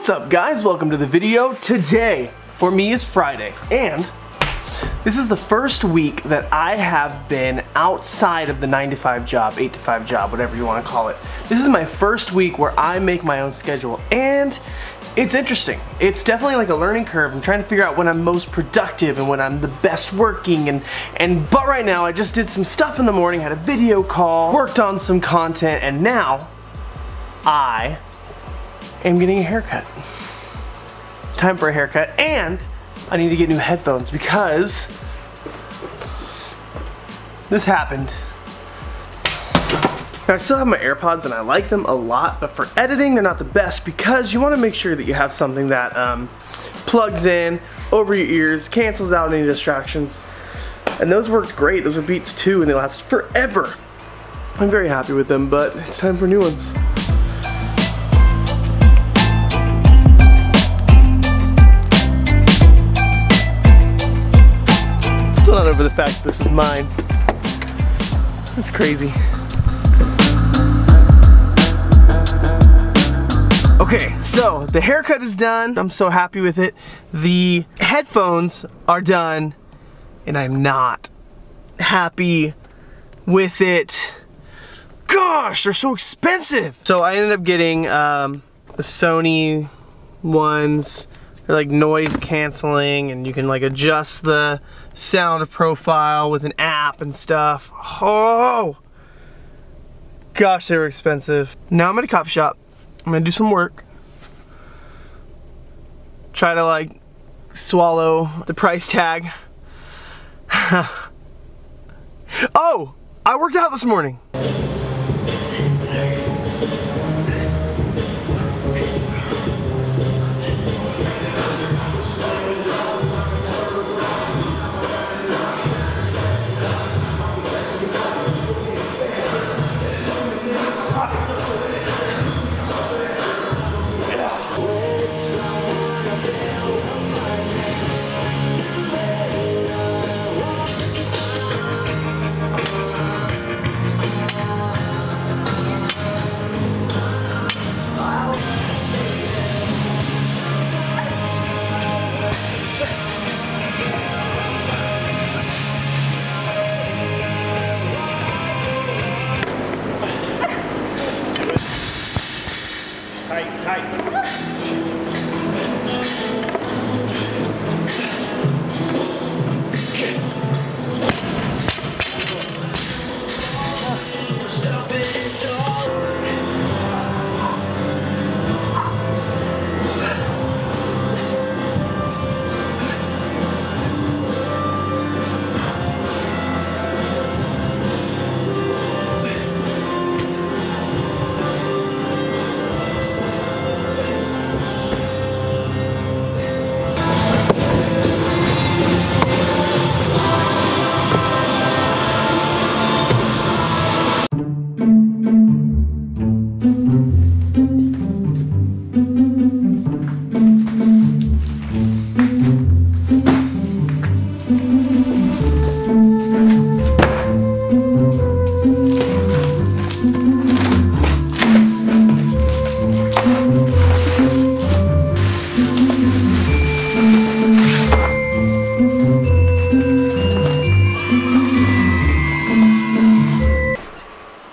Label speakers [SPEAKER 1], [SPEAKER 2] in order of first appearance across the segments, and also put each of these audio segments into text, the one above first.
[SPEAKER 1] What's up guys? Welcome to the video. Today, for me is Friday, and this is the first week that I have been outside of the 9 to 5 job, 8 to 5 job, whatever you want to call it. This is my first week where I make my own schedule, and it's interesting. It's definitely like a learning curve. I'm trying to figure out when I'm most productive and when I'm the best working and and but right now I just did some stuff in the morning, had a video call, worked on some content, and now I am getting a haircut. It's time for a haircut and I need to get new headphones because this happened. Now I still have my AirPods and I like them a lot, but for editing they're not the best because you want to make sure that you have something that um, plugs in over your ears, cancels out any distractions. And those worked great. Those were Beats 2 and they last forever. I'm very happy with them, but it's time for new ones. Still not over the fact this is mine. That's crazy. Okay, so the haircut is done. I'm so happy with it. The headphones are done, and I'm not happy with it. Gosh, they're so expensive. So I ended up getting um, the Sony ones. Like noise canceling, and you can like adjust the sound profile with an app and stuff. Oh, gosh, they were expensive. Now I'm at a coffee shop. I'm gonna do some work. Try to like swallow the price tag. oh, I worked out this morning.
[SPEAKER 2] はい。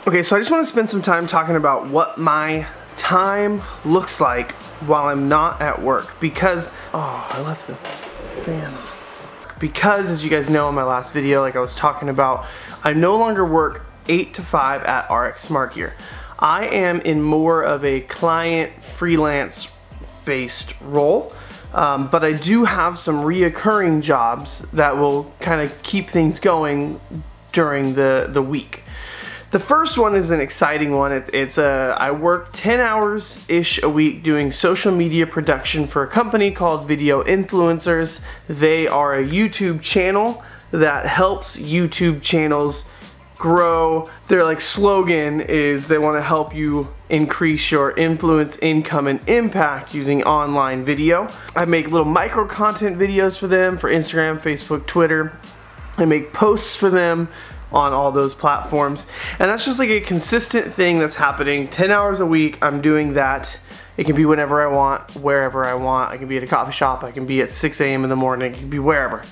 [SPEAKER 1] Okay, so I just want to spend some time talking about what my time looks like while I'm not at work because, oh, I left the fan. Because, as you guys know in my last video, like I was talking about, I no longer work 8 to 5 at RX Smart Gear. I am in more of a client freelance based role. Um, but I do have some reoccurring jobs that will kind of keep things going during the, the week. The first one is an exciting one. It's, it's a, I work 10 hours ish a week doing social media production for a company called Video Influencers. They are a YouTube channel that helps YouTube channels grow. Their like slogan is they want to help you increase your influence, income, and impact using online video. I make little micro content videos for them for Instagram, Facebook, Twitter. I make posts for them on all those platforms. And that's just like a consistent thing that's happening 10 hours a week. I'm doing that. It can be whenever I want, wherever I want. I can be at a coffee shop. I can be at 6 a.m. in the morning. It can be wherever.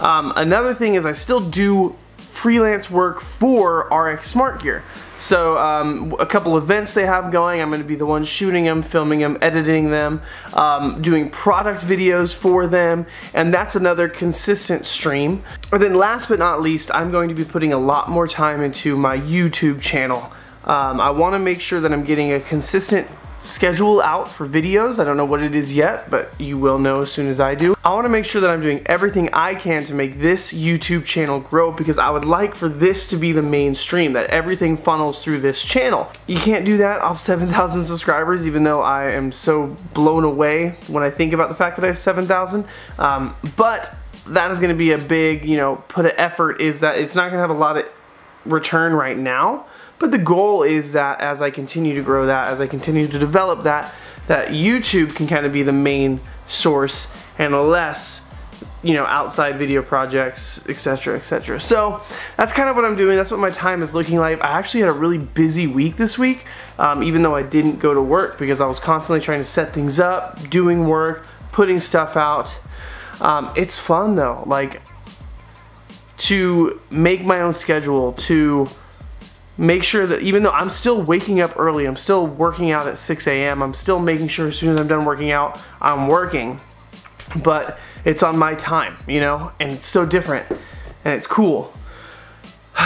[SPEAKER 1] Um, another thing is I still do freelance work for RX Smart Gear. So um, a couple events they have going, I'm going to be the one shooting them, filming them, editing them, um, doing product videos for them, and that's another consistent stream. And then last but not least, I'm going to be putting a lot more time into my YouTube channel. Um, I want to make sure that I'm getting a consistent schedule out for videos. I don't know what it is yet, but you will know as soon as I do. I want to make sure that I'm doing everything I can to make this YouTube channel grow because I would like for this to be the mainstream, that everything funnels through this channel. You can't do that off 7,000 subscribers, even though I am so blown away when I think about the fact that I have 7,000. Um, but that is going to be a big, you know, put an effort is that it's not going to have a lot of return right now. But the goal is that as I continue to grow that, as I continue to develop that, that YouTube can kind of be the main source and less you know outside video projects etc etc so that's kind of what I'm doing. That's what my time is looking like. I actually had a really busy week this week um, even though I didn't go to work because I was constantly trying to set things up doing work putting stuff out. Um, it's fun though. Like to make my own schedule to make sure that even though I'm still waking up early, I'm still working out at 6 a.m., I'm still making sure as soon as I'm done working out, I'm working. But it's on my time, you know, and it's so different and it's cool.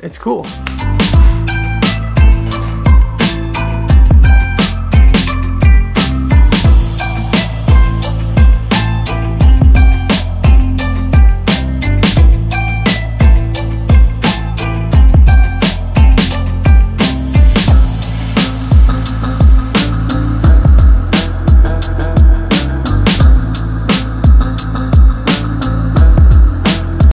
[SPEAKER 1] it's cool.